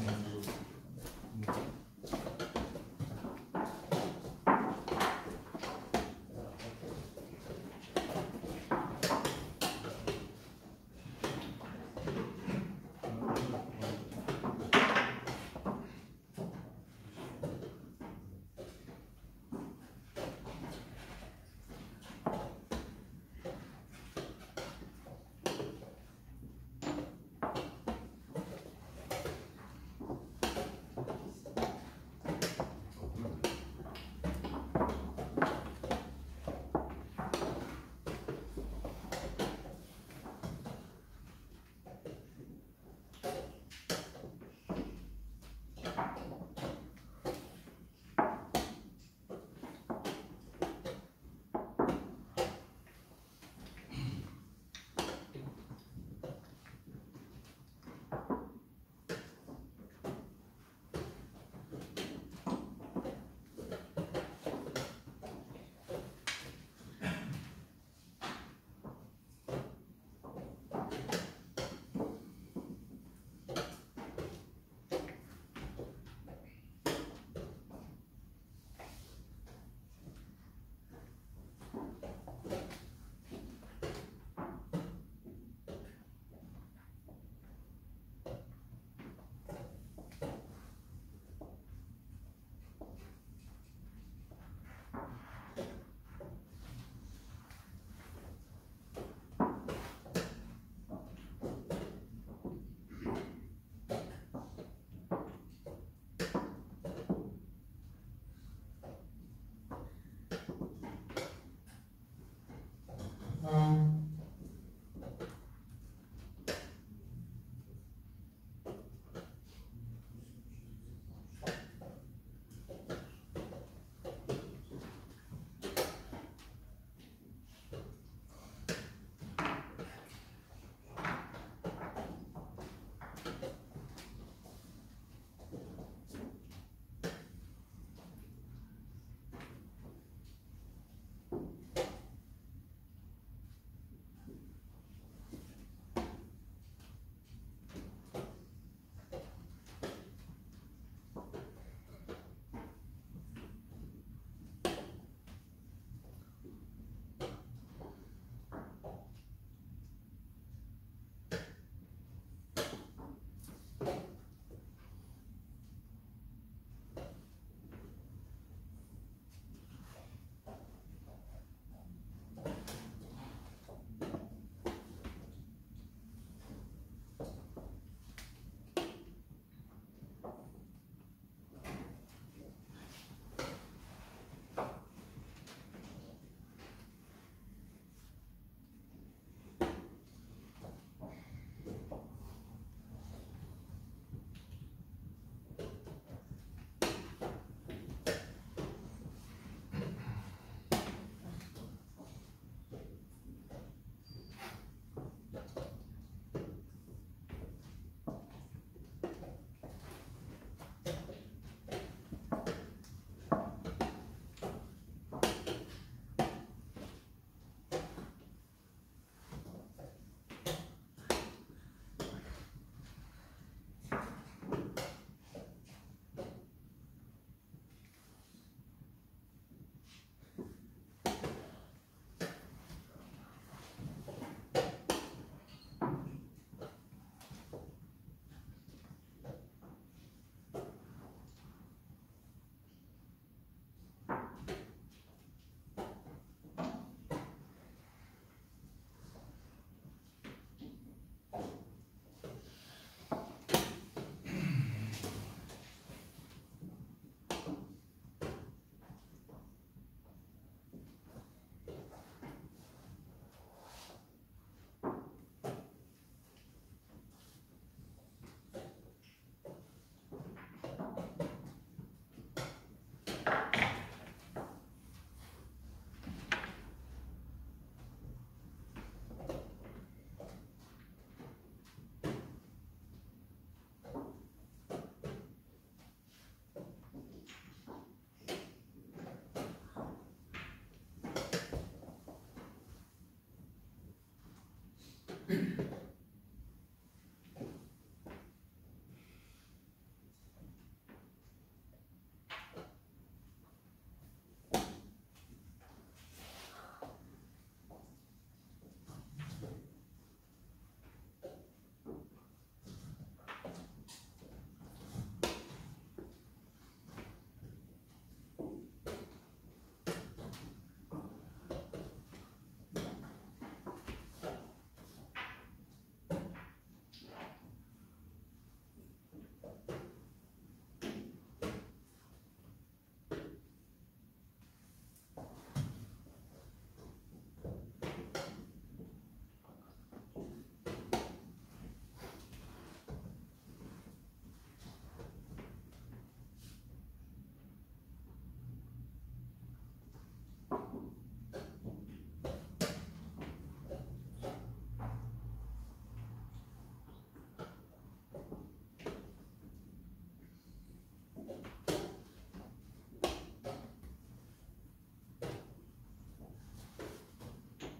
mean,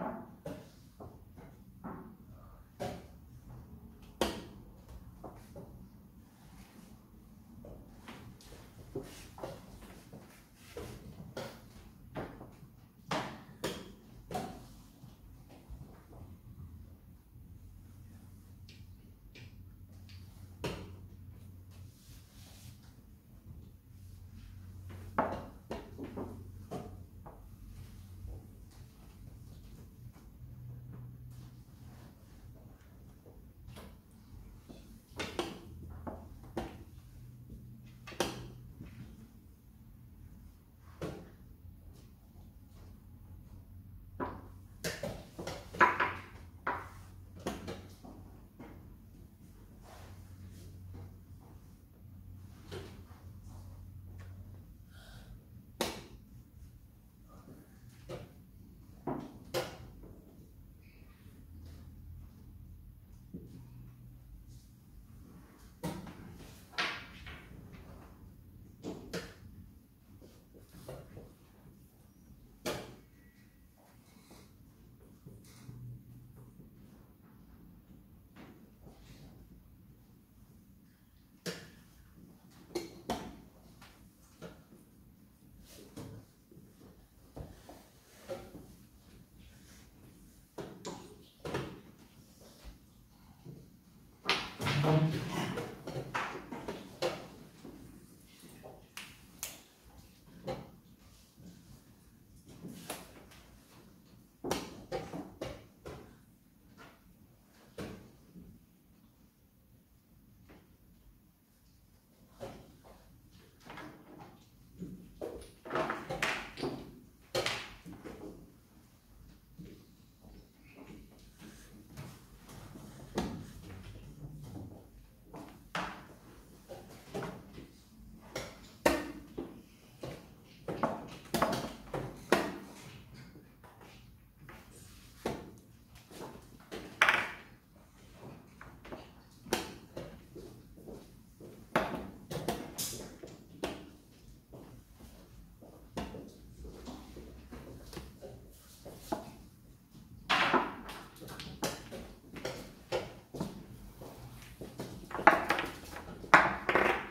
Thank you.